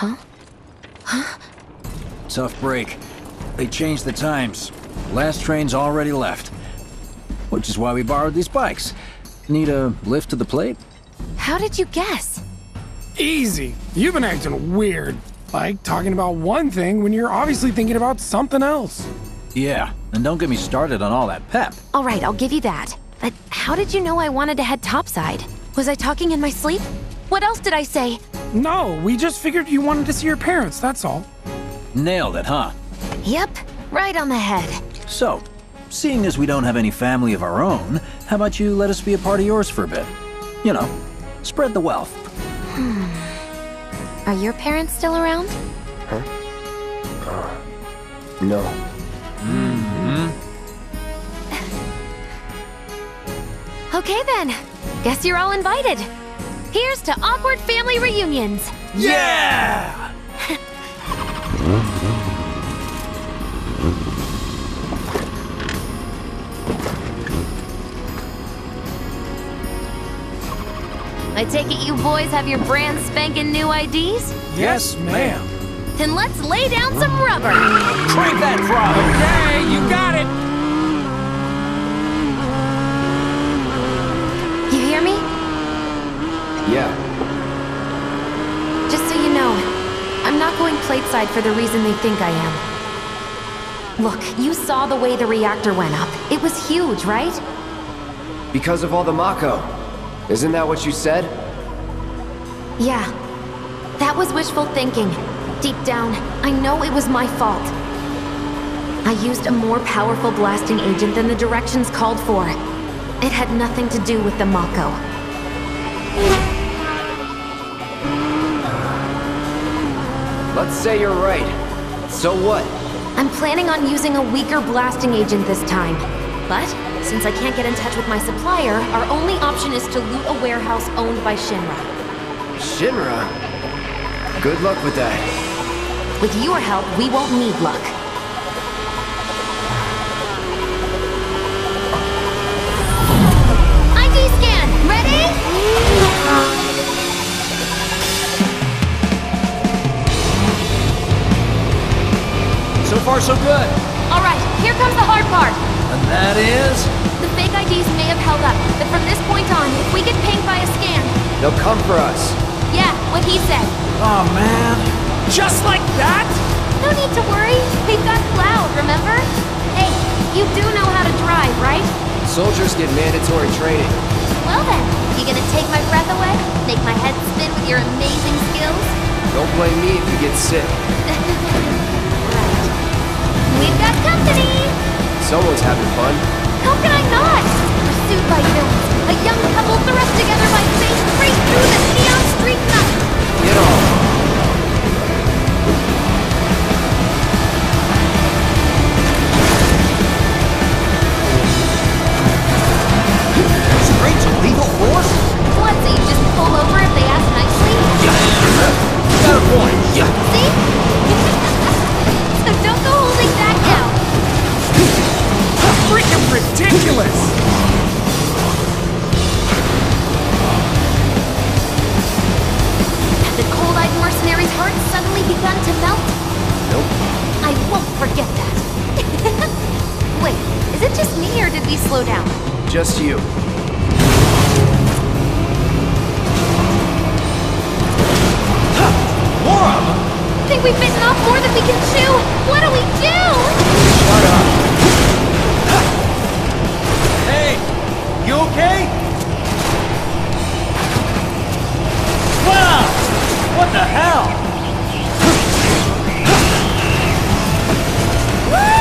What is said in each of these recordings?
Huh? Huh? Tough break. They changed the times. Last train's already left. Which is why we borrowed these bikes. Need a lift to the plate? How did you guess? Easy. You've been acting weird. Like talking about one thing when you're obviously thinking about something else. Yeah, and don't get me started on all that pep. All right, I'll give you that. But how did you know I wanted to head topside? Was I talking in my sleep? What else did I say? No, we just figured you wanted to see your parents, that's all. Nailed it, huh? Yep, right on the head. So, seeing as we don't have any family of our own, how about you let us be a part of yours for a bit? You know, spread the wealth. Hmm. Are your parents still around? Huh? Uh, no. Mm-hmm. Okay then. Guess you're all invited. Here's to awkward family reunions. Yeah! I take it you boys have your brand spanking new IDs? Yes, ma'am. Then let's lay down some rubber. Crank that throttle! Okay, you got it. You hear me? Yeah. Just so you know, I'm not going plateside for the reason they think I am. Look, you saw the way the reactor went up. It was huge, right? Because of all the Mako. Isn't that what you said? Yeah. That was wishful thinking. Deep down, I know it was my fault. I used a more powerful blasting agent than the directions called for. It had nothing to do with the Mako. Let's say you're right. So what? I'm planning on using a weaker blasting agent this time. But, since I can't get in touch with my supplier, our only option is to loot a warehouse owned by Shinra. Shinra? Good luck with that. With your help, we won't need luck. Far, so good. Alright, here comes the hard part. And that is... The fake IDs may have held up, but from this point on, if we get pinged by a scan... They'll come for us. Yeah, what he said. Oh, man. Just like that? No need to worry. We've got Cloud, remember? Hey, you do know how to drive, right? Soldiers get mandatory training. Well then, you gonna take my breath away? Make my head spin with your amazing skills? Don't blame me if you get sick. Right. We've got company! Someone's having fun. How can I not? Pursued by villains, a young couple thrust together by fate straight through the neon street night! Get off. Straight to lethal force? What, so you just pull over if they ask nicely? Yeah. Got a point. Yeah. See? Ridiculous! Have the cold-eyed mercenary's heart suddenly begun to melt? Nope. I won't forget that. Wait, is it just me or did we slow down? Just you. Laura! Think we've bitten off more than we can chew? What do we do? Shut up. You okay? Wow! What the hell?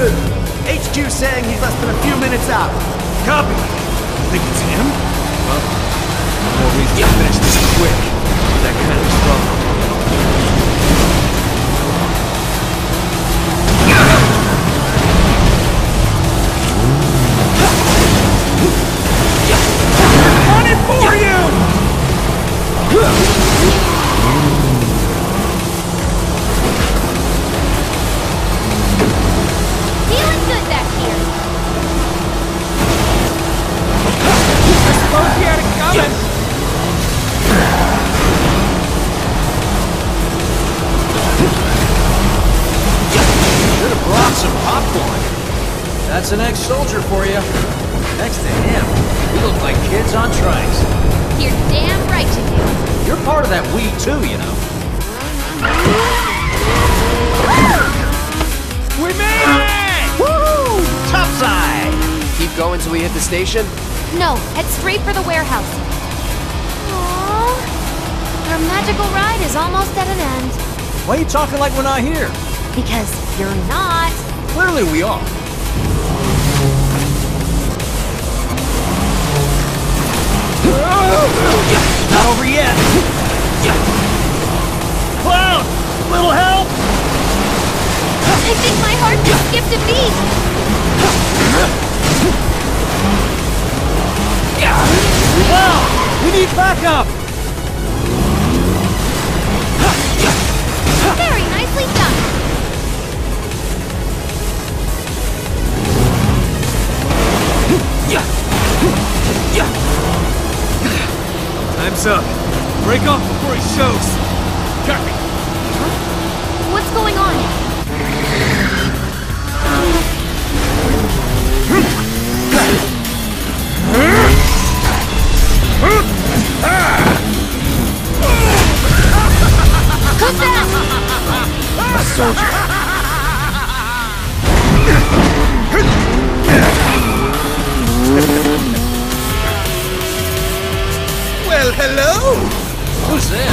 route. HQ saying he's less than a few minutes out. Copy. Think it's him? Well, no reason to finish this quick. That kind of struggle. On it for you! That's an ex-soldier for you. Next to him, we look like kids on trikes. You're damn right you do. You're part of that we too, you know. We made it! Woo! Topside! Keep going till we hit the station? No, head straight for the warehouse. Aww. Our magical ride is almost at an end. Why are you talking like we're not here? Because you're not. Clearly we are. Not over yet. Cloud! Little help! I think my heart just skipped a beat. Cloud! We need backup! Very nicely done. Time's up. Break off before he shows. Copy. What's going on? Who's that? A soldier. Hello! Who's this?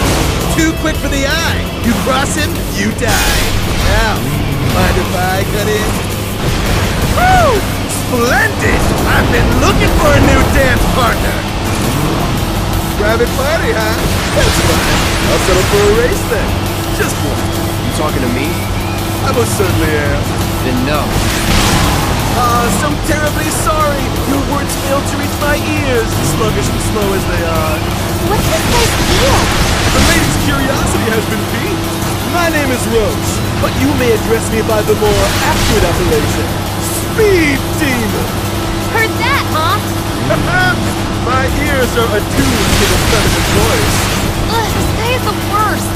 Too quick for the eye. You cross him, you die. Now, mind if I cut in? Woo! Splendid! I've been looking for a new dance partner. Private party, huh? That's fine. I'll settle for a race then. Just one. You talking to me? I most certainly am. Then no. Ah, so terribly sorry. Your words failed to reach my ears, sluggish and slow as they are. What's this guy's deal? The lady's curiosity has been piqued. My name is Roche, but you may address me by the more accurate appellation, Speed Demon. Heard that, huh? My ears are attuned to the sound of his voice. Ugh, this guy is the worst.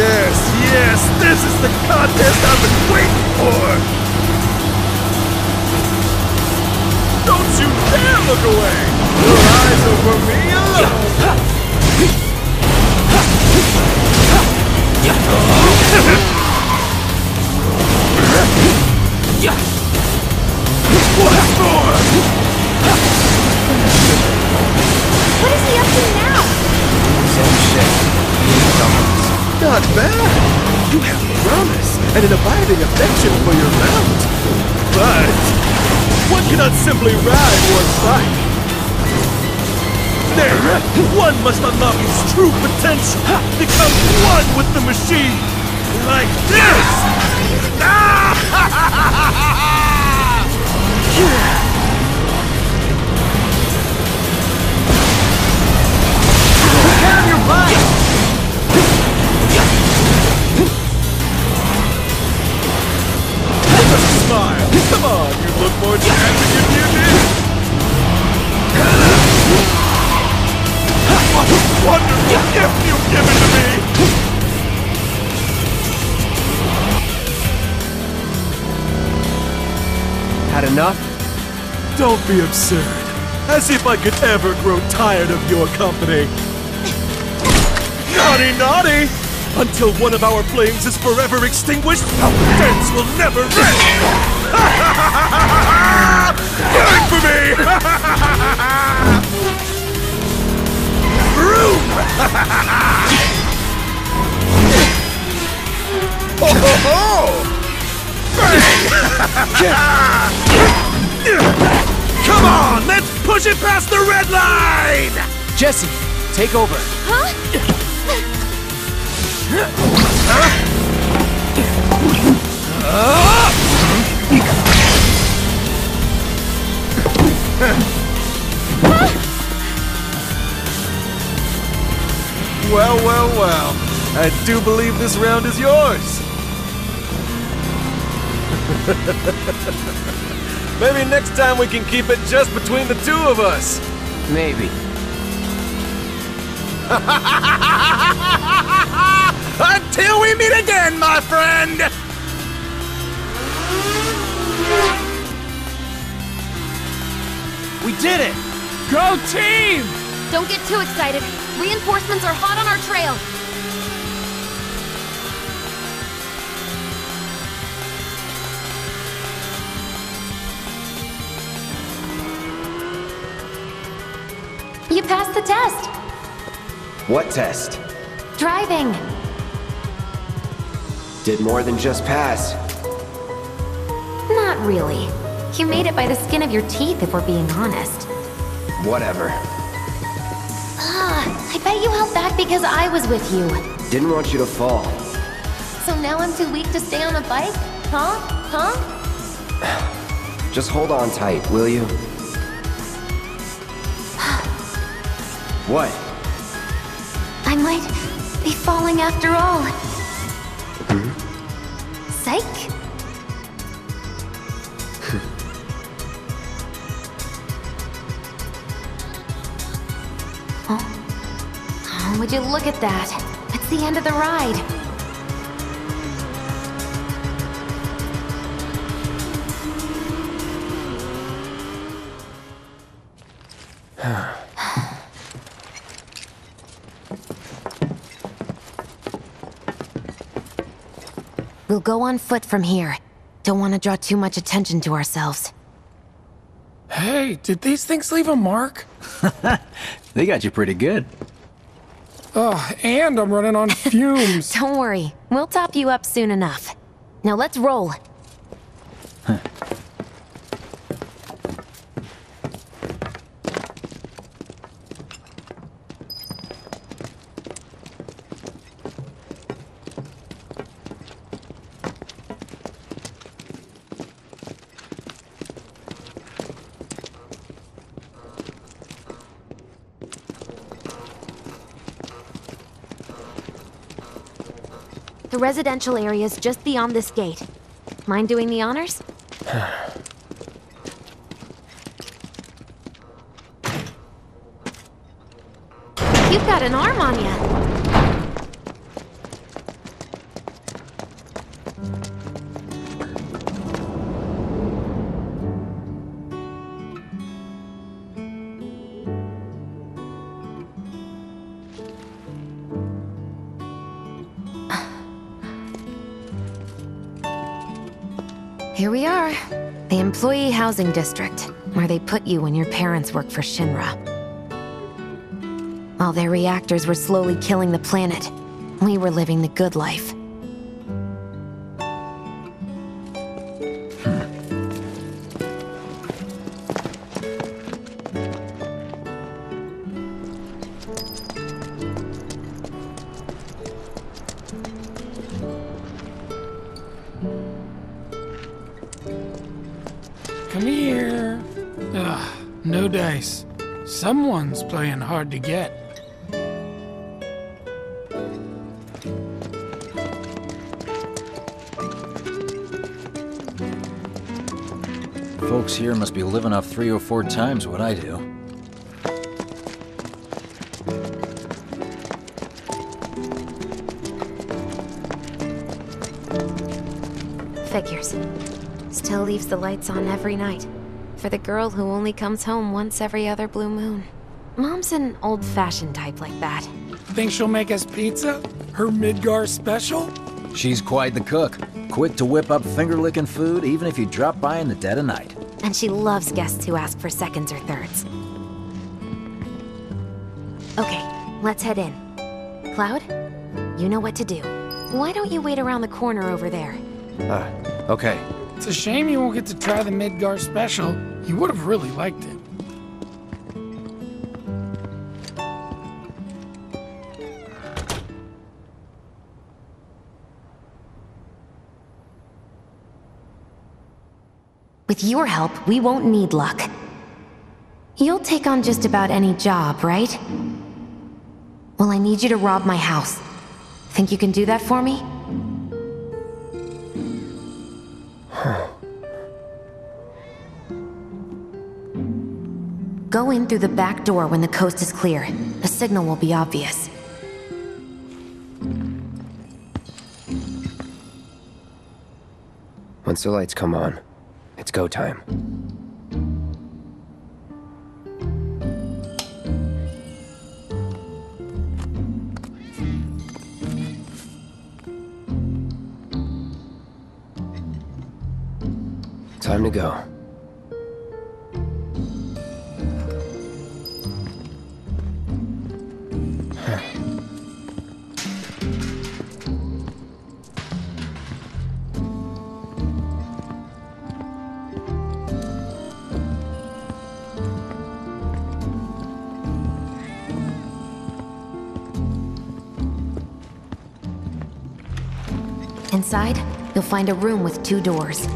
Yes, yes, this is the contest I've been waiting for. Don't you dare look away. Your eyes are for me alone. Once more! What is he up to now? Same shit. Not bad. You have promise and an abiding affection for your mount. But one cannot simply ride one bike. There, one must unlock its true potential. Become one with the machine. Like this. A smile. Come on, you look more dancing than you did. Wonderful gift you've given to me. Had enough? Don't be absurd. As if I could ever grow tired of your company. naughty, naughty! Until one of our flames is forever extinguished, our dance will never end! Good for me! Vroom! ho ho ho! Come on! Let's push it past the red line! Jessie, take over. Well, well, well. I do believe this round is yours. Maybe next time we can keep it just between the two of us. Maybe. Until we meet again, my friend! We did it! Go team! Don't get too excited. Reinforcements are hot on our trail. You passed the test. What test? Driving. Did more than just pass. Not really. You made it by the skin of your teeth, if we're being honest. Whatever. I bet you held back because I was with you. Didn't want you to fall. So now I'm too weak to stay on a bike? Huh? Huh? Just hold on tight, will you? what? I might be falling after all. Mm-hmm. Psych? Would you look at that? It's the end of the ride. We'll go on foot from here. Don't want to draw too much attention to ourselves. Hey, did these things leave a mark? They got you pretty good. Oh, and I'm running on fumes. Don't worry, we'll top you up soon enough. Now let's roll. The residential area's just beyond this gate. Mind doing the honors? You've got an arm on you. Employee Housing District, where they put you when your parents work for Shinra. While their reactors were slowly killing the planet, we were living the good life. No dice. Someone's playing hard to get. Folks here must be living off three or four times what I do. Figures. Still leaves the lights on every night. For the girl who only comes home once every other blue moon. Mom's an old-fashioned type like that. Think she'll make us pizza? Her Midgar special? She's quite the cook. Quick to whip up finger-licking food, even if you drop by in the dead of night. And she loves guests who ask for seconds or thirds. Okay, let's head in. Cloud, you know what to do. Why don't you wait around the corner over there? Uh, okay. It's a shame you won't get to try the Midgar special. You would have really liked it. With your help, we won't need luck. You'll take on just about any job, right? Well, I need you to rob my house. Think you can do that for me? Huh. Go in through the back door when the coast is clear. The signal will be obvious. Once the lights come on, it's go time. Time to go. Inside, you'll find a room with two doors.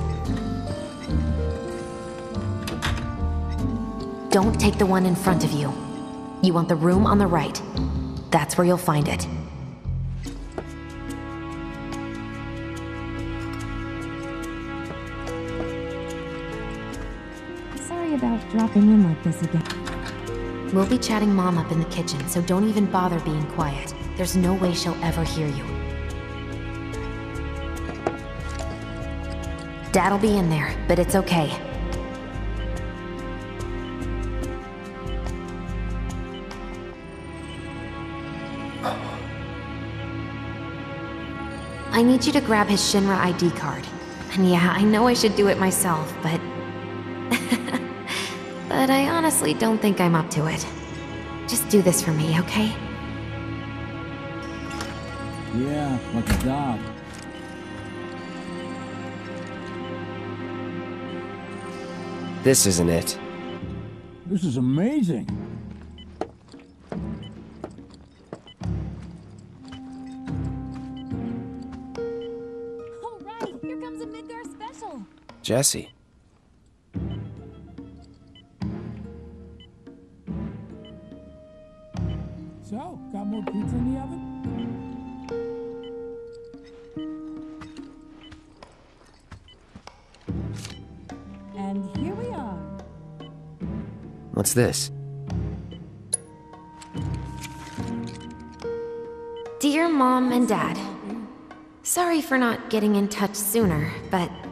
Don't take the one in front of you. You want the room on the right. That's where you'll find it. Sorry about dropping in like this again. We'll be chatting Mom up in the kitchen, so don't even bother being quiet. There's no way she'll ever hear you. Dad'll be in there, but it's okay. I need you to grab his Shinra ID card. And yeah, I know I should do it myself, but... but I honestly don't think I'm up to it. Just do this for me, okay? Yeah, like a dog. This isn't it. This is amazing. Jessie. So, got more pizza in the oven? And here we are. What's this? Dear Mom and Dad, sorry for not getting in touch sooner, but I'm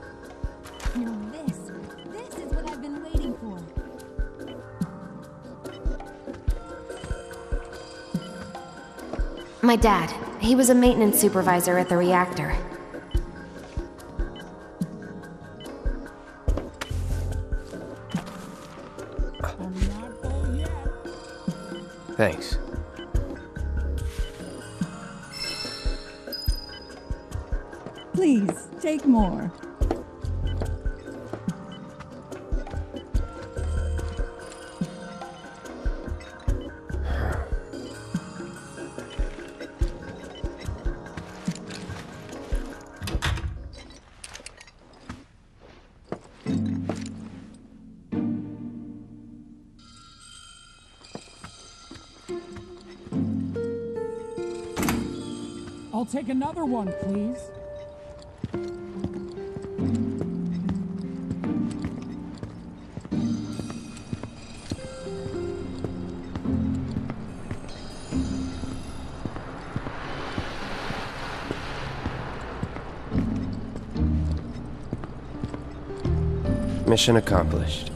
My dad, he was a maintenance supervisor at the reactor. I'm not full yet. Thanks. Please, take more. Another one, please. Mission accomplished.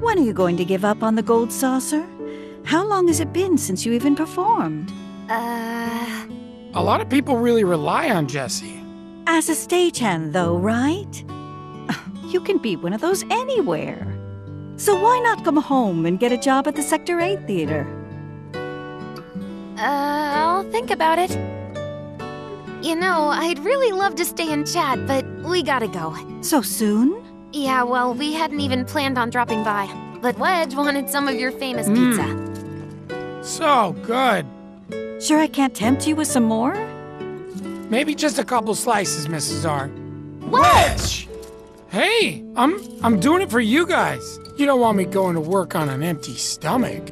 When are you going to give up on the gold saucer? How long has it been since you even performed? Uh. A lot of people really rely on Jessie. As a stagehand, though, right? You can be one of those anywhere. So why not come home and get a job at the Sector 8 Theater? Uh, I'll think about it. You know, I'd really love to stay and chat, but we gotta go. So soon? Yeah, well, we hadn't even planned on dropping by. But Wedge wanted some of your famous pizza. So good. Sure, I can't tempt you with some more? Maybe just a couple slices, Mrs. R. Wedge! Hey, I'm I'm doing it for you guys. You don't want me going to work on an empty stomach.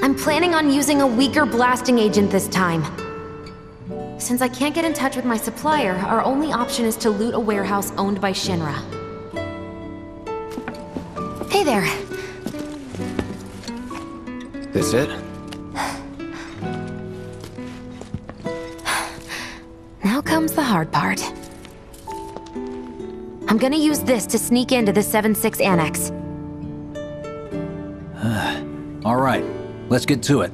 I'm planning on using a weaker blasting agent this time. Since I can't get in touch with my supplier, our only option is to loot a warehouse owned by Shinra. Hey there. This it? Now comes the hard part. I'm gonna use this to sneak into the 7-6 Annex. All right, let's get to it.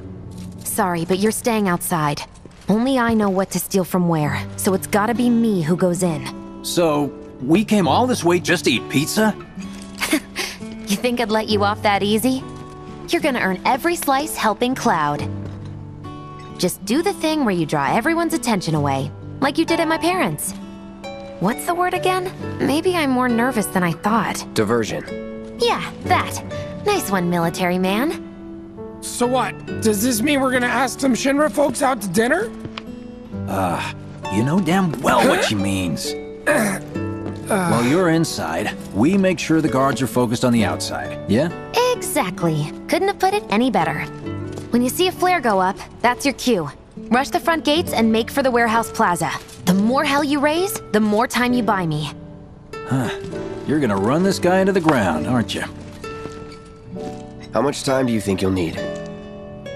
Sorry, but you're staying outside. Only I know what to steal from where, so it's gotta be me who goes in. So, we came all this way just to eat pizza? You think I'd let you off that easy? You're gonna earn every slice helping Cloud. Just do the thing where you draw everyone's attention away, like you did at my parents'. What's the word again? Maybe I'm more nervous than I thought. Diversion. Yeah, that. Nice one, military man. So what? Does this mean we're gonna ask some Shinra folks out to dinner? Uh, you know damn well what she means. While you're inside, we make sure the guards are focused on the outside, yeah? Exactly. Couldn't have put it any better. When you see a flare go up, that's your cue. Rush the front gates and make for the warehouse plaza. The more hell you raise, the more time you buy me. Huh. You're gonna run this guy into the ground, aren't you? How much time do you think you'll need?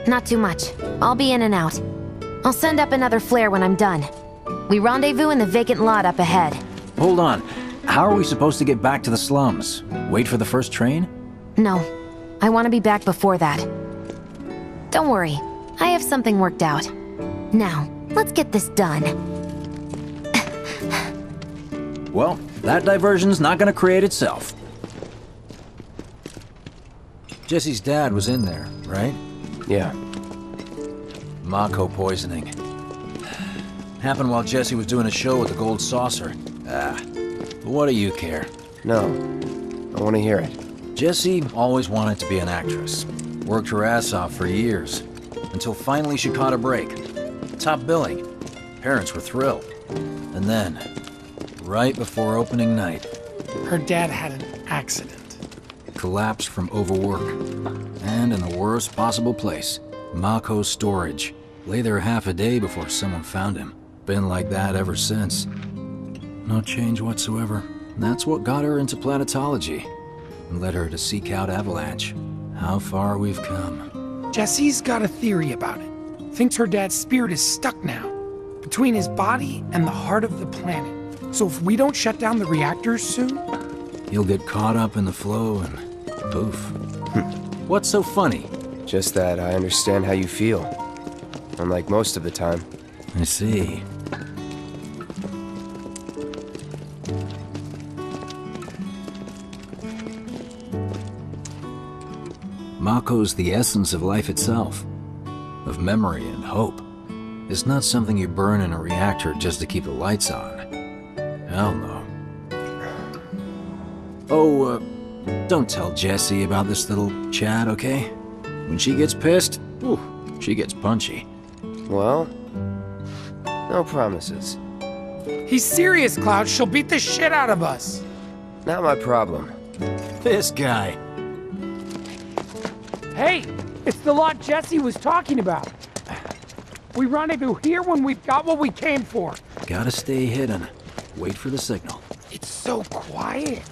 Not too much. I'll be in and out. I'll send up another flare when I'm done. We rendezvous in the vacant lot up ahead. Hold on. How are we supposed to get back to the slums? Wait for the first train? No, I want to be back before that. Don't worry, I have something worked out. Now, let's get this done. Well, that diversion's not gonna create itself. Jessie's dad was in there, right? Yeah. Mako poisoning. Happened while Jessie was doing a show with the Gold Saucer. Ah, what do you care? No. I want to hear it. Jessie always wanted to be an actress. Worked her ass off for years. Until finally she caught a break. Top billing. Parents were thrilled. And then, right before opening night, Her dad had an accident. collapsed from overwork. And in the worst possible place, Mako's storage. Lay there half a day before someone found him. Been like that ever since. No change whatsoever. That's what got her into planetology. And led her to seek out Avalanche. How far we've come. Jessie's got a theory about it. Thinks her dad's spirit is stuck now, between his body and the heart of the planet. So if we don't shut down the reactors soon, He'll get caught up in the flow and poof. Hmm. What's so funny? Just that I understand how you feel. Unlike most of the time. I see. Mako's the essence of life itself, of memory and hope. It's not something you burn in a reactor just to keep the lights on. Hell no. Oh, uh, don't tell Jessie about this little chat, okay? When she gets pissed, whew, she gets punchy. Well, no promises. he's serious, Cloud. She'll beat the shit out of us. Not my problem. This guy. Hey, it's the lot Jessie was talking about. We rendezvous here when we've got what we came for. Gotta stay hidden. Wait for the signal. It's so quiet.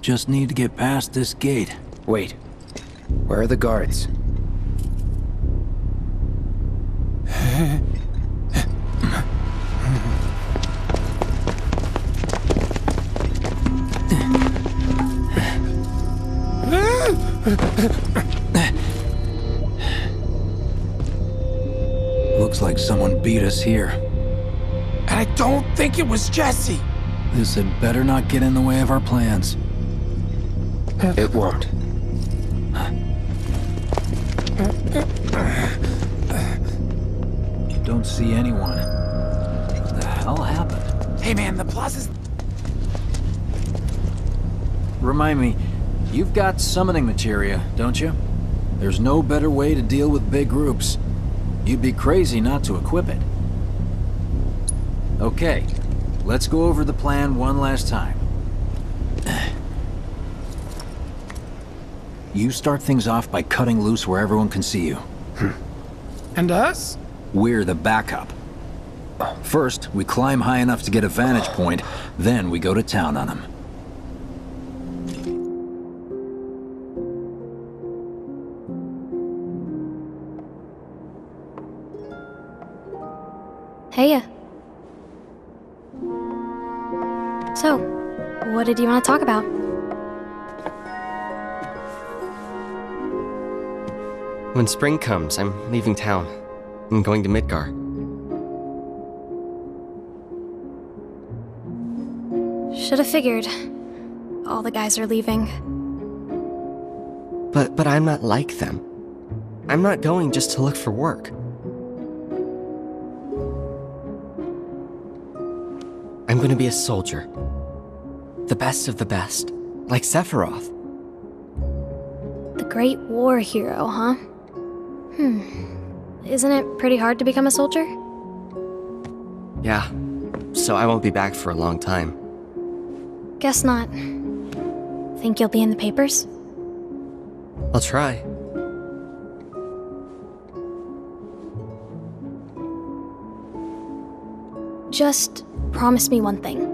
Just need to get past this gate. Wait. Where are the guards? Looks like someone beat us here. And I I don't think it was Jessie. This had better not get in the way of our plans. It won't. Don't see anyone. What the hell happened? Hey man, the plaza's. Remind me, you've got summoning materia, don't you? There's no better way to deal with big groups. You'd be crazy not to equip it. Okay, let's go over the plan one last time. You start things off by cutting loose where everyone can see you. Hmm. And us? We're the backup. First, we climb high enough to get a vantage point, then we go to town on them. What did you want to talk about? When spring comes, I'm leaving town. I'm going to Midgar. Should have figured. All the guys are leaving. But but I'm not like them. I'm not going just to look for work. I'm going to be a soldier. The best of the best, like Sephiroth. The Great War Hero, huh? Hmm. Isn't it pretty hard to become a soldier? Yeah. So I won't be back for a long time. Guess not. Think you'll be in the papers? I'll try. Just promise me one thing.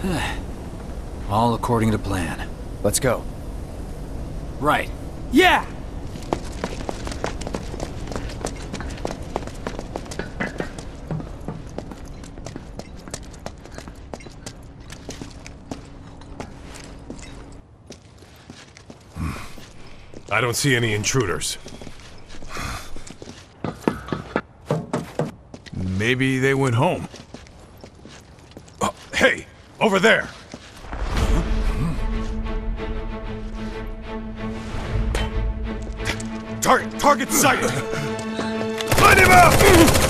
All according to plan. Let's go. Right. Yeah! I don't see any intruders. Maybe they went home. Over there! Target, target sighted! Light him up!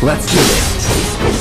Let's do this.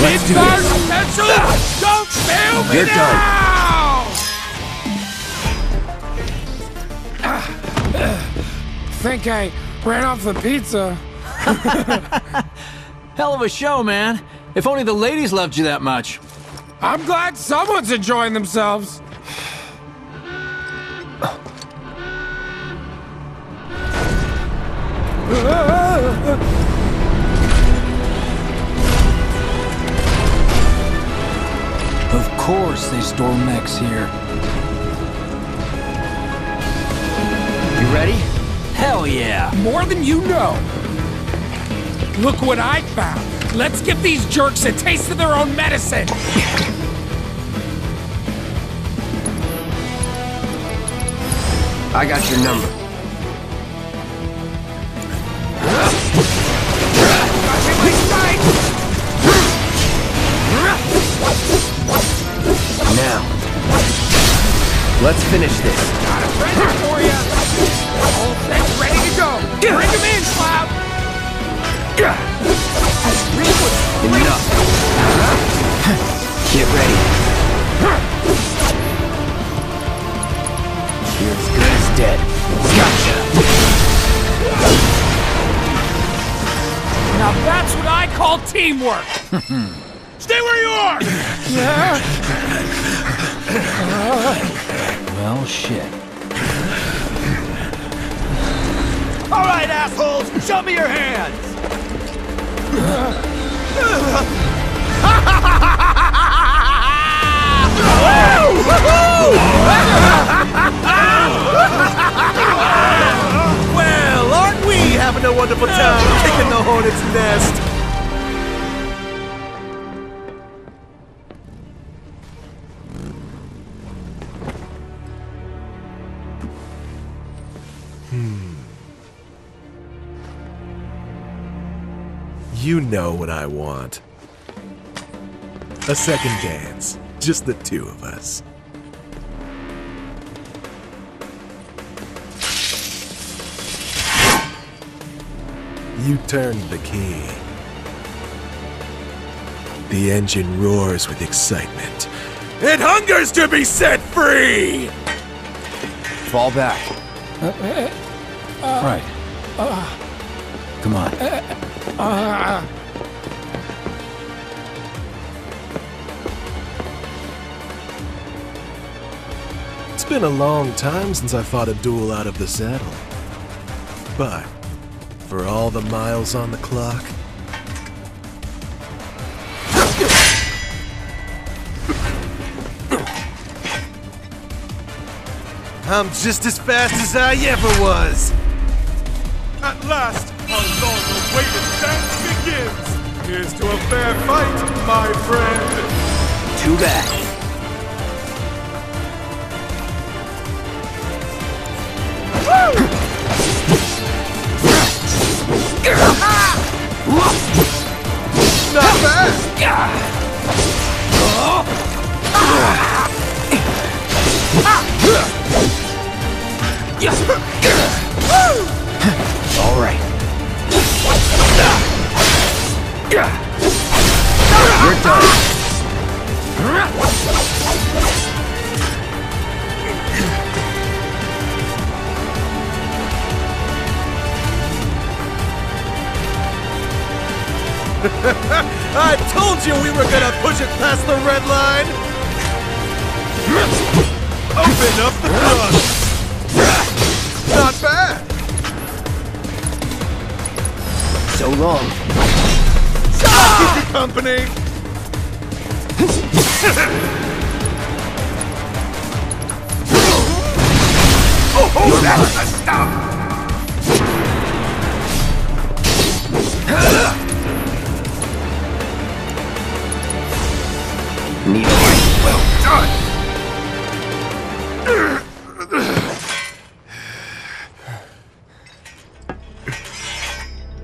Let's do Stars this. potential! Don't fail me You're done. now! Think I ran off the pizza. Hell of a show, man. If only the ladies loved you that much. I'm glad someone's enjoying themselves. Course they store mechs here. You ready? Hell yeah! More than you know. Look what I found. Let's give these jerks a taste of their own medicine. I got your number. Now, let's finish this. Got a friend for you. The whole ready to go. Bring him in, Slab. Enough. Get ready. You're as good as dead. Gotcha. Now that's what I call teamwork. Stay where you are! Yeah. Well, shit. All right, assholes, show me your hands! Well, aren't we having a wonderful time kicking the hornet's nest? You know what I want. A second dance. Just the two of us. You turned the key. The engine roars with excitement. It hungers to be set free! Fall back. Uh, uh, uh, right. Come on. Ah. It's been a long time since I fought a duel out of the saddle. But, for all the miles on the clock, I'm just as fast as I ever was! At last, our long-awaited dance begins! Here's to a fair fight, my friend! Too bad.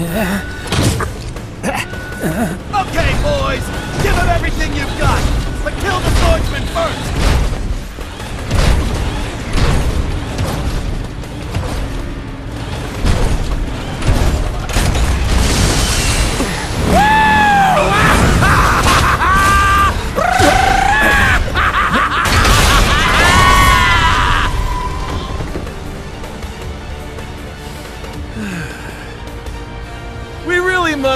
Okay, boys! Give him everything you've got! But kill the swordsman first!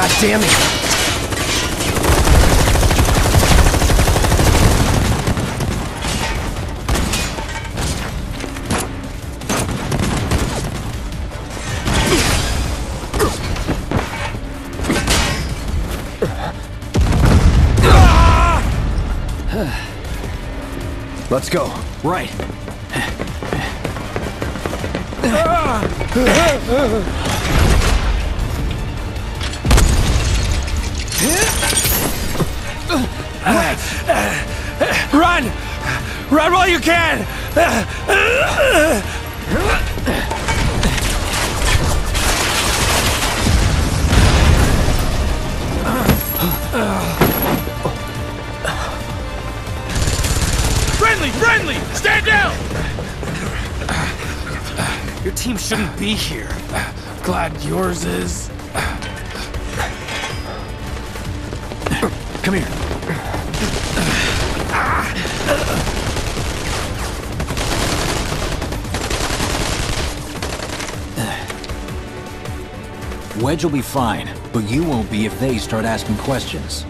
God damn it! Let's go. Right. Run! Run while you can! Friendly! Friendly! Stand down! Your team shouldn't be here. Glad yours is. Come here. Wedge will be fine, but you won't be if they start asking questions.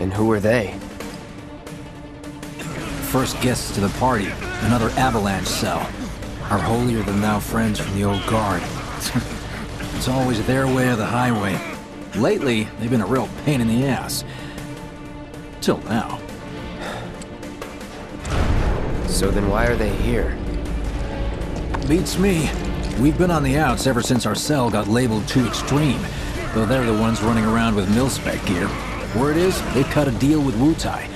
And who are they? First guests to the party, another avalanche cell. Our holier-than-thou friends from the old guard. it's always their way or the highway. Lately, they've been a real pain in the ass. Till now. So then why are they here? Beats me. We've been on the outs ever since our cell got labeled too extreme, though they're the ones running around with mil-spec gear. Word is, they cut a deal with Wutai.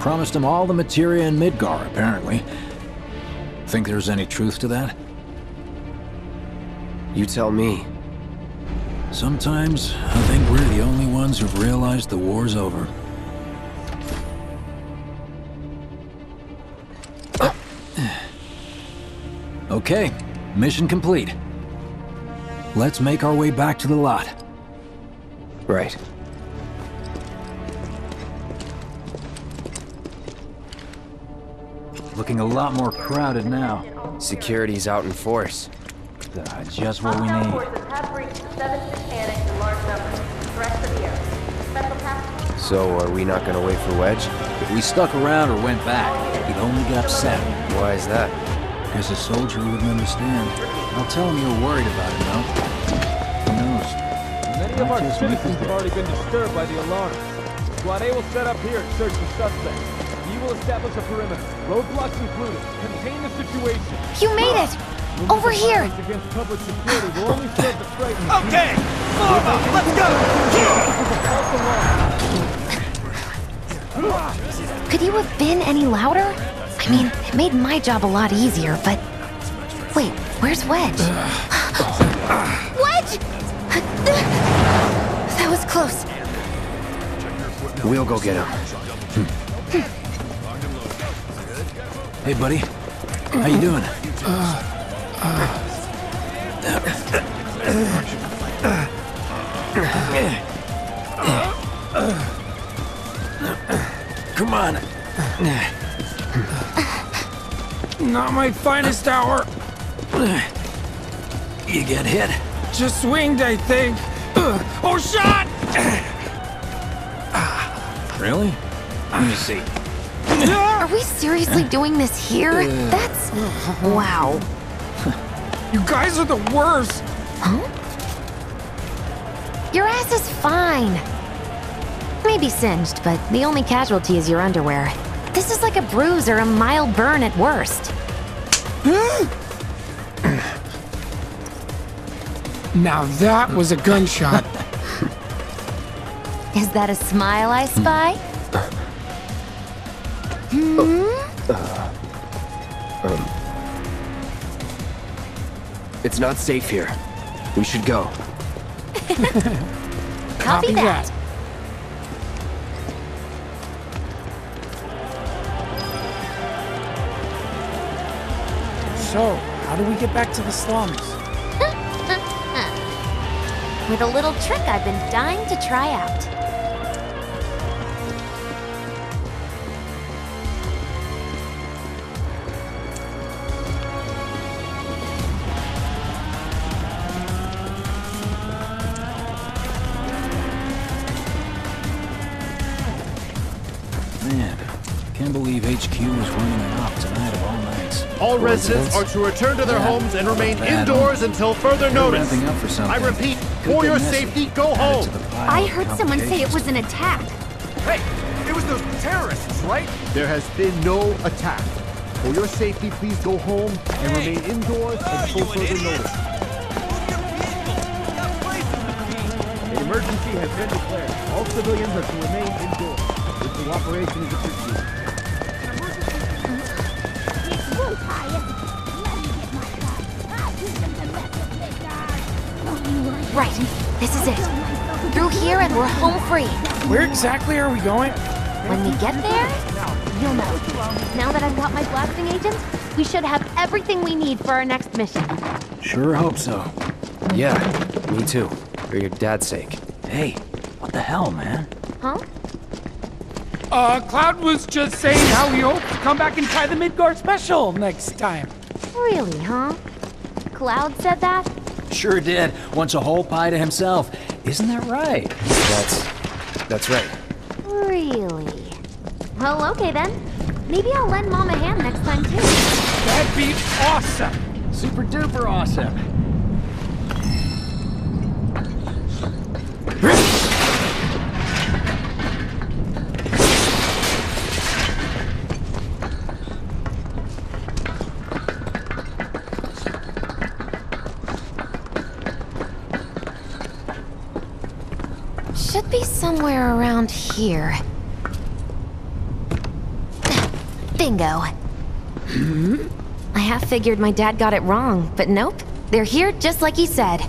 Promised them all the materia in Midgar, apparently. Think there's any truth to that? You tell me. Sometimes, I think we're the only ones who've realized the war's over. Uh, okay, mission complete. Let's make our way back to the lot. Right. Looking a lot more crowded now. Security's out in force. Uh, just what we need. have 7-6 in large numbers. Threats appear. Special task So are we not gonna wait for Wedge? If we stuck around or went back, he'd only get upset. Why is that? Because a soldier wouldn't understand. I'll tell him you're worried about him, though. Who knows? Many of our just citizens have already been disturbed by the alarm. Squad A will set up here and search the suspects. B will establish a perimeter, roadblocks included. Contain the situation. You made it! Over here! Violence Against public security will only serve to frighten the Okay! Move up! Let's go! Could you have been any louder? I mean, it made my job a lot easier, but... Wait, where's Wedge? Wedge! That was close. We'll go get him. Hmm. Hey, buddy. How you doing? Uh, Come on. Not my finest hour. You get hit? Just swinged, I think. Ugh. Oh, shot! Really? Let me see. Are we seriously doing this here? Uh. That's... Wow. You guys are the worst. Huh? Your ass is fine. Maybe singed, but the only casualty is your underwear. This is like a bruise or a mild burn at worst. Now that was a gunshot. Is that a smile I spy? Hmm? Um, it's not safe here. We should go. Copy that. So, how do we get back to the slums? With a little trick I've been dying to try out. Believe was running an op tonight of all nights. All residents are to return to their Yeah. homes and remain Bad indoors until further They're notice. ramping up for something. I repeat, Could for your messy. safety, go Add home. to the pile I heard someone say it was an attack. Hey, it was was those terrorists, right? There has been no attack. For your safety, please go home and remain indoors until further notice. An emergency has been declared. All civilians are to remain indoors. Your cooperation is appreciated. Right. This is it. Through here and we're home free. Where exactly are we going? When we get there, you'll know. Now that I've got my blasting agent, we should have everything we need for our next mission. Sure hope so. Yeah, me too. For your dad's sake. Hey, what the hell, man? Huh? Uh, Cloud was just saying how he hopes to come back and try the Midgar special next time. Really, huh? Cloud said that? Sure did. Wants a whole pie to himself. Isn't that right? That's... that's right. Really? Well, okay then. Maybe I'll lend Mom a hand next time too. That'd be awesome. Super duper awesome. Here. Bingo. Hmm? I half figured my dad got it wrong, but nope. They're here just like he said.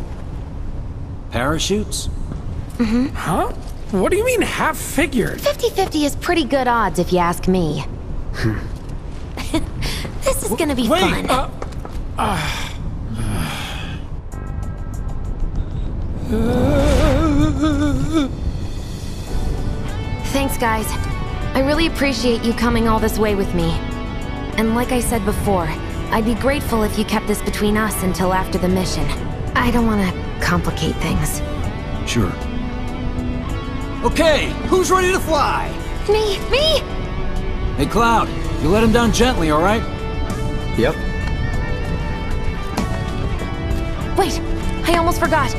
Parachutes? Mm-hmm. Huh? What do you mean half figured? 50-50 is pretty good odds if you ask me. this is gonna be Wait, fun. uh, uh, Thanks, guys. I really appreciate you coming all this way with me. And like I said before, I'd be grateful if you kept this between us until after the mission. I don't want to complicate things. Sure. Okay, who's ready to fly? Me, me! Hey, Cloud, you let him down gently, all right? Yep. Wait, I almost forgot.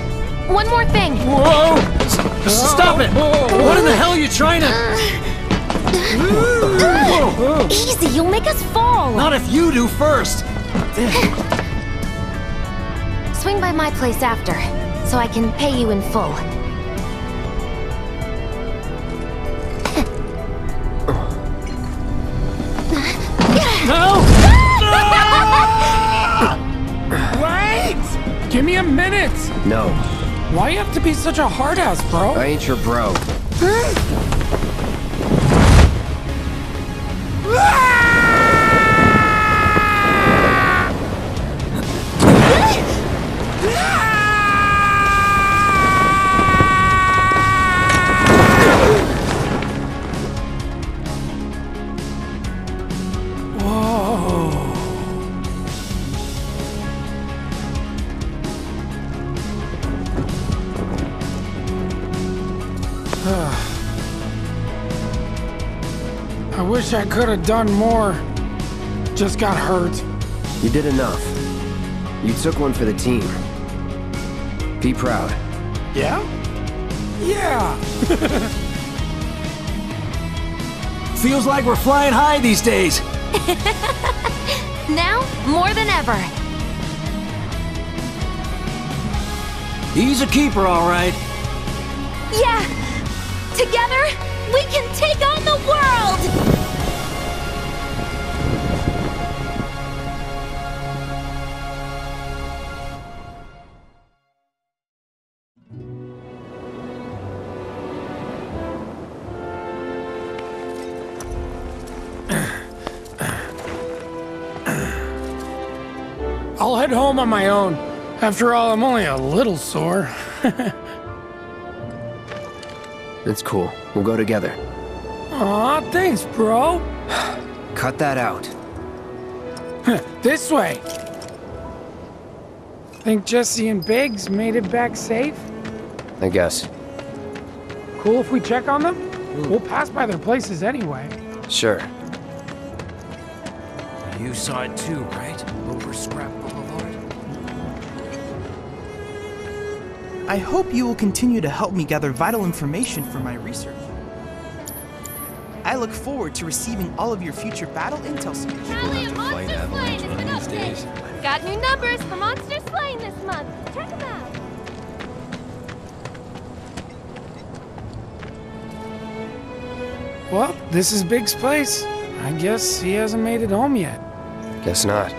One more thing. Whoa! S stop it! What in the hell are you trying to... Easy, you'll make us fall. Not if you do first! Swing by my place after, so I can pay you in full. No! Wait! Give me a minute! No, Why you have to be such a hard ass, bro? I ain't your bro. Could have done more. Just got hurt. You did enough. You took one for the team. Be proud. Yeah? Yeah! Feels like we're flying high these days. Now, more than ever. He's a keeper, all right. Yeah! Together, we can take on the world! Head home on my own. After all, I'm only a little sore. That's cool. We'll go together. Aw, thanks, bro. Cut that out. this way. Think Jessie and Biggs made it back safe? I guess. Cool if we check on them? Hmm. We'll pass by their places anyway. Sure. You saw it too, right? Over Scrap I hope you will continue to help me gather vital information for my research. I look forward to receiving all of your future battle intel. Rally of Monster Slaying has been updated. Got new numbers for Monster Slaying this month. Check them out. Well, this is Biggs' place. I guess he hasn't made it home yet. Guess not.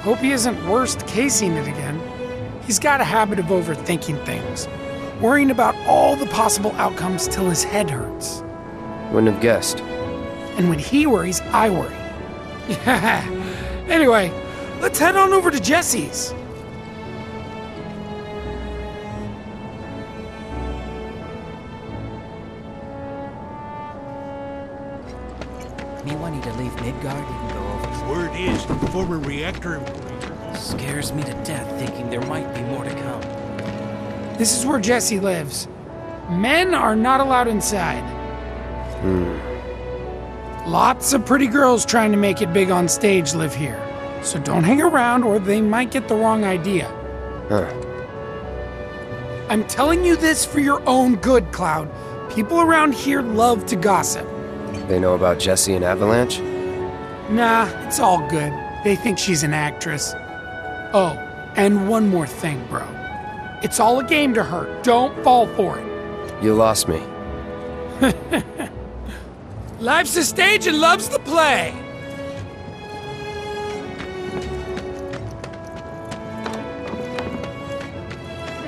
Hope he isn't worst casing it again. He's got a habit of overthinking things, worrying about all the possible outcomes till his head hurts. Wouldn't have guessed. And when he worries, I worry. Yeah. anyway, let's head on over to Jessie's. Me wanting to leave Midgar didn't go over. Word is, former reactor employee. Scares me to death thinking there might be more to come. This is where Jessie lives. Men are not allowed inside. Hmm. Lots of pretty girls trying to make it big on stage live here. So don't hang around or they might get the wrong idea. Huh. I'm telling you this for your own good, Cloud. People around here love to gossip. They know about Jessie and Avalanche? Nah, it's all good. They think she's an actress. Oh, and one more thing, bro. It's all a game to her. Don't fall for it. You lost me. Life's a stage and love's the play.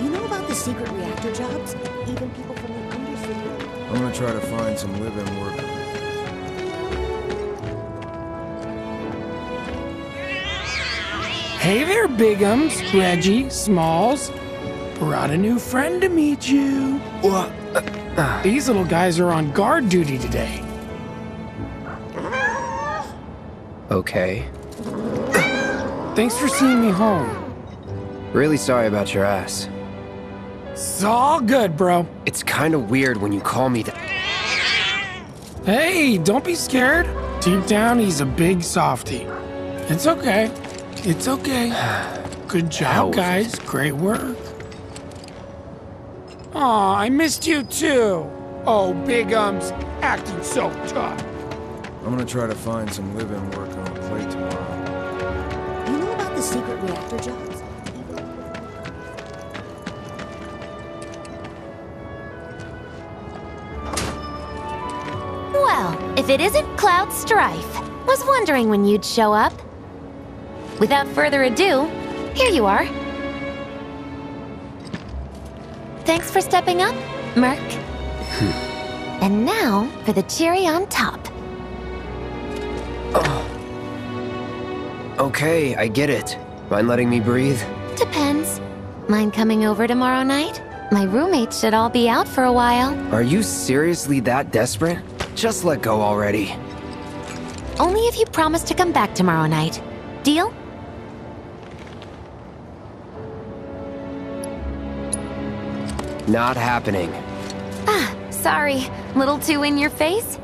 You know about the secret reactor jobs? Even people from the Undercity. I'm gonna try to find some live-in work. Hey there, Bigums, Reggie, Smalls. Brought a new friend to meet you. What? These little guys are on guard duty today. Okay. Thanks for seeing me home. Really sorry about your ass. It's all good, bro. It's kinda weird when you call me that. Hey, don't be scared. Deep down, he's a big softy. It's okay. It's okay. Good job, guys. Great work. Aw, I missed you too. Oh, Big Ums, acting so tough. I'm gonna try to find some live-in work on a plate tomorrow. You know about the secret reactor jobs? Well, if it isn't Cloud Strife. Was wondering when you'd show up. Without further ado, here you are. Thanks for stepping up, Merc. Hmm. and now for the cherry on top. Oh. Okay, I get it. Mind letting me breathe? Depends. Mind coming over tomorrow night? My roommates should all be out for a while. Are you seriously that desperate? Just let go already. Only if you promise to come back tomorrow night. Deal? Not happening. Ah, sorry. Little too in your face?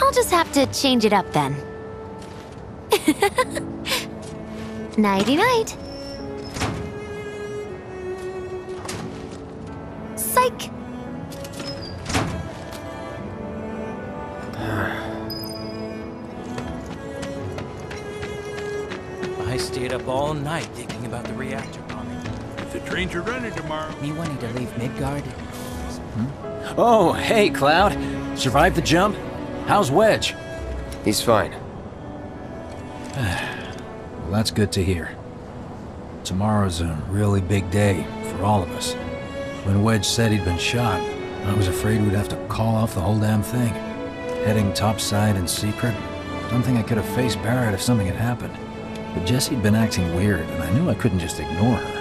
I'll just have to change it up then. Nighty night. Psych. I stayed up all night thinking about the reactor bombing. The trains are running tomorrow. Me wanting to leave Midgar. Hmm? Oh, hey, Cloud. Survived the jump? How's Wedge? He's fine. Well, that's good to hear. Tomorrow's a really big day for all of us. When Wedge said he'd been shot, I was afraid we'd have to call off the whole damn thing. Heading topside in secret, don't think I could have faced Barret if something had happened. But Jessie'd been acting weird, and I knew I couldn't just ignore her.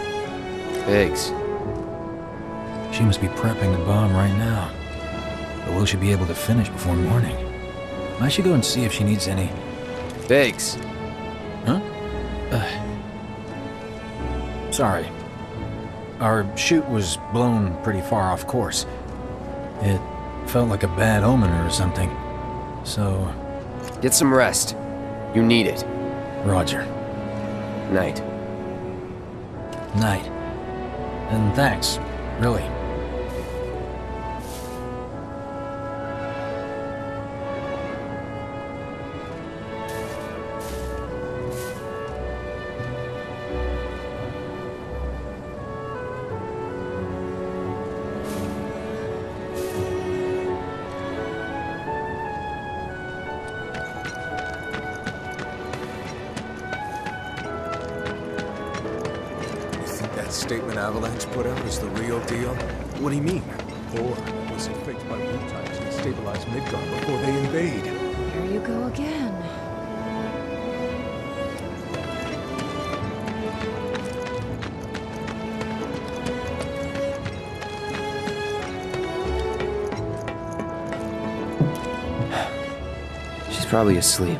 Biggs. She must be prepping the bomb right now. But will she be able to finish before morning? I should go and see if she needs any... Biggs. Huh? Uh, sorry. Our chute was blown pretty far off course. It felt like a bad omen or something. So... Get some rest. You need it. Roger. Night. Night. And thanks, really. Probably asleep.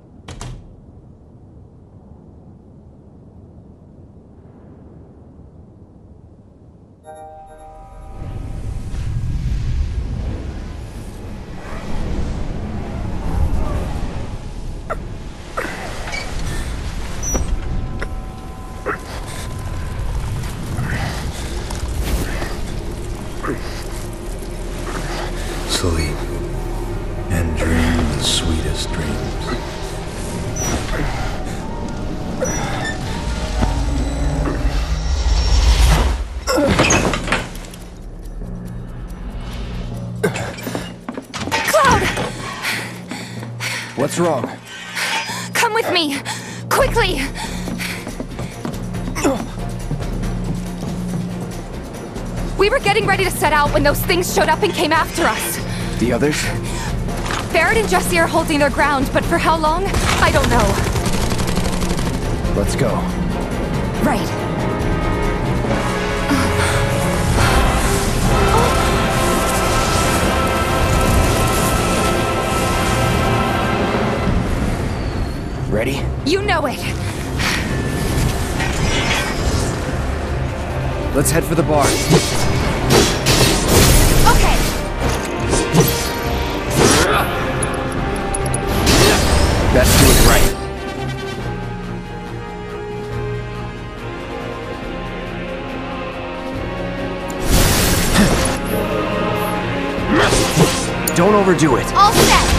Wrong? Come with me! Quickly! We were getting ready to set out when those things showed up and came after us. The others? Barret and Jessie are holding their ground, but for how long? I don't know. Let's go. Right. Ready? You know it. Let's head for the bar. Okay. Best do it right. Don't overdo it. All set.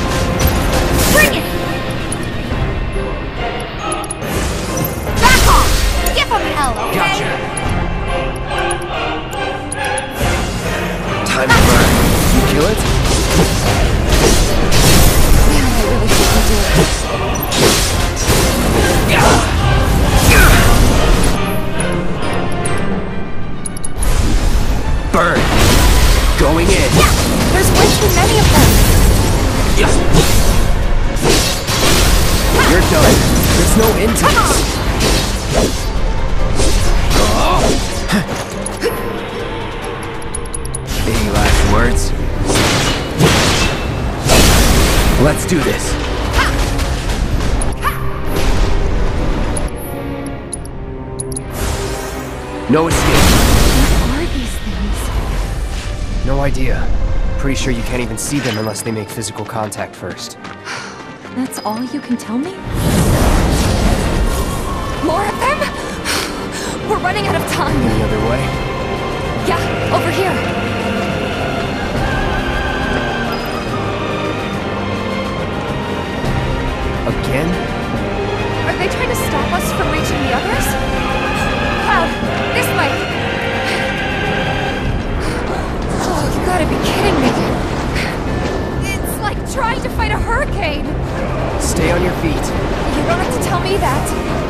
Do this. No escape. What are these things? No idea. Pretty sure you can't even see them unless they make physical contact first. That's all you can tell me? More of them? We're running out of time. Any other way? Yeah, over here. Again? Are they trying to stop us from reaching the others? Cloud, this way! Oh, you gotta be kidding me! It's like trying to fight a hurricane! Stay on your feet. You don't have to tell me that.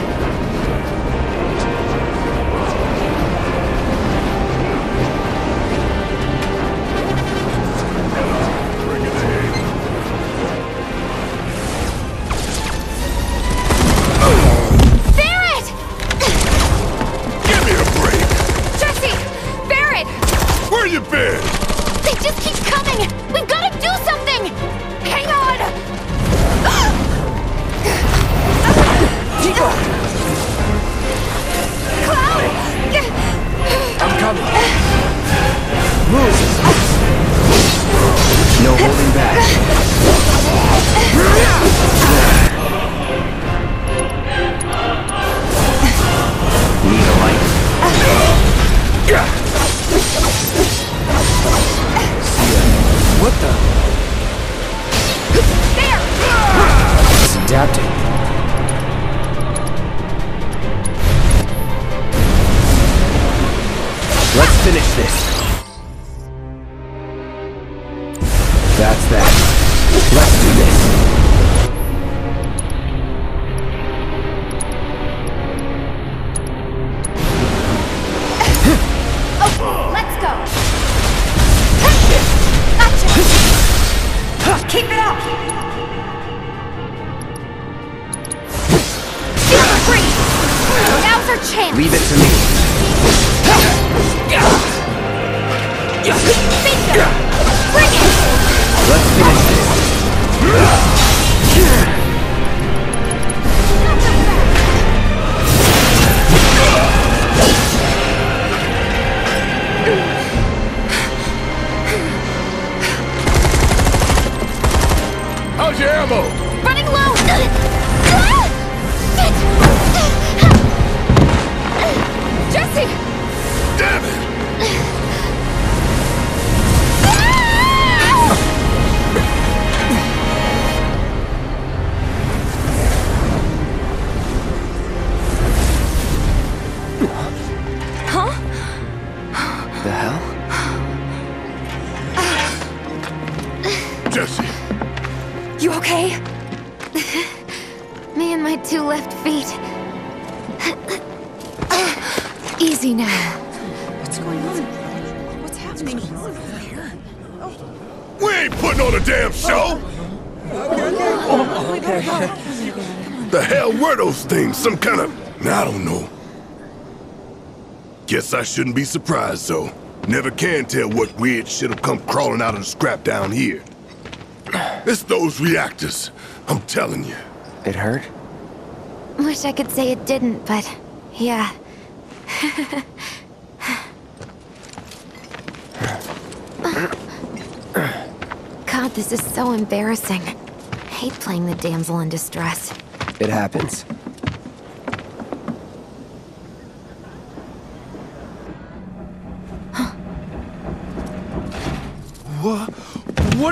Guess I shouldn't be surprised, though. Never can tell what weird shit'll come crawling out of the scrap down here. It's those reactors. I'm telling you. It hurt? Wish I could say it didn't, but yeah. God, this is so embarrassing. Hate playing the damsel in distress. It happens. What? What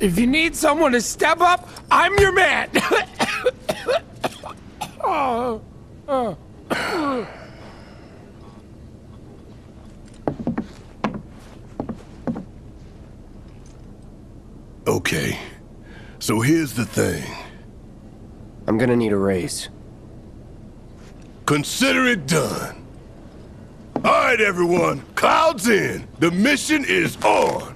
If you need someone to step up, I'm your man. oh. Oh. Okay, so here's the thing. I'm gonna need a raise. Consider it done. All right, everyone, clouds in. The mission is on.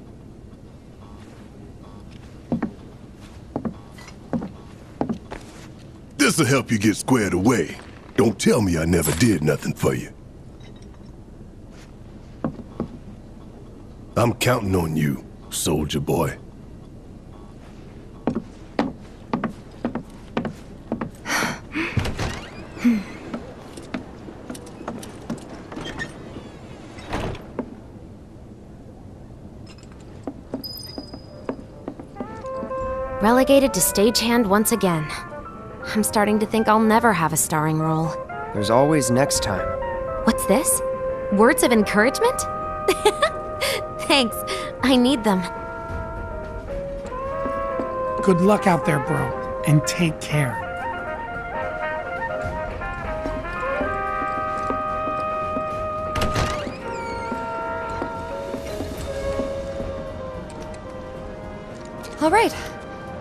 This'll help you get squared away. Don't tell me I never did nothing for you. I'm counting on you, soldier boy. Relegated to stagehand once again. I'm starting to think I'll never have a starring role. There's always next time. What's this? Words of encouragement? Thanks. I need them. Good luck out there, bro. And take care. All right,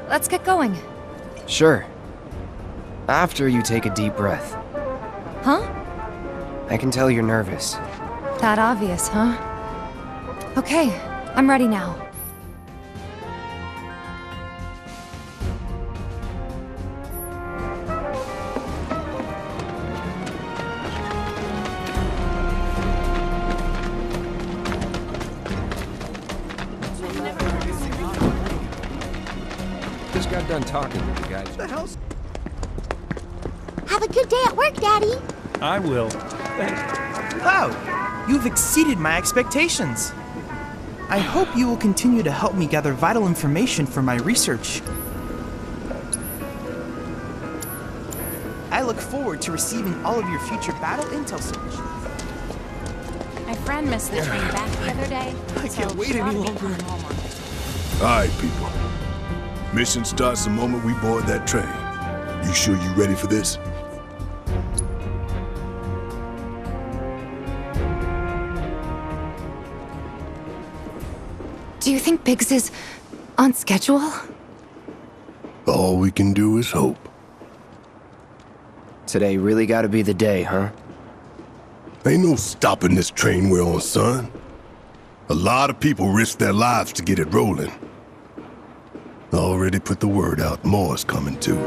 let's get going. Sure. After you take a deep breath. Huh? I can tell you're nervous. That obvious, huh? Okay, I'm ready now. Will. Cloud, you've exceeded my expectations. I hope you will continue to help me gather vital information for my research. I look forward to receiving all of your future battle intel submissions. My friend missed the train back the other day. I can't wait any ought to be longer. home on All right, people. Mission starts the moment we board that train. You sure you ready for this? Think Biggs is on schedule? All we can do is hope. Today really gotta be the day, huh? Ain't no stopping this train we're on, son. A lot of people risk their lives to get it rolling. Already put the word out, more's coming too.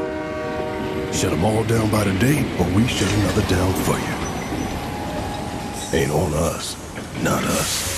Shut them all down by today, or we shut another down for you. Ain't on us, not us.